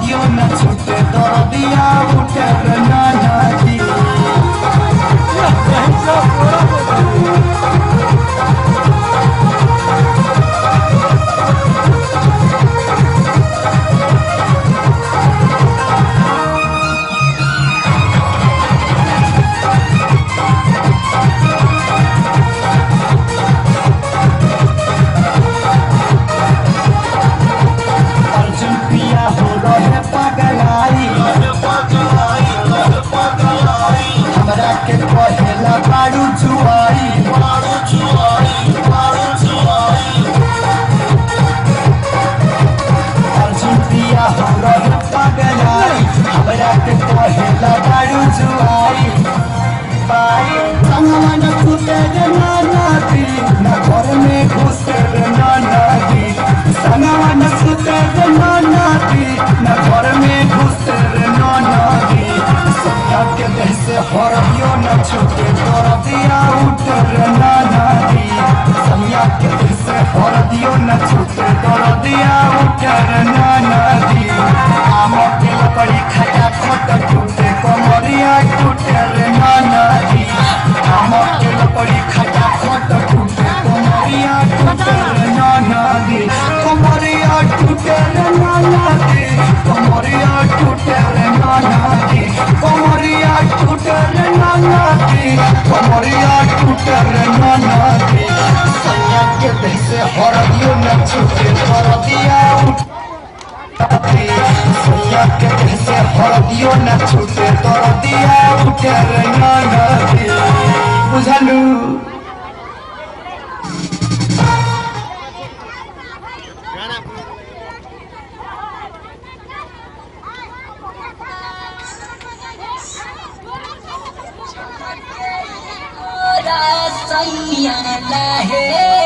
Dios, Nacho, te doy día, buscar Thank you. बनाती सैया के जैसे हरदियो न छूटे परदिया उठाती सैया के जैसे हरदियो न छूटे तरदिया उठे रे नदी बुझलू Yeah. सैया है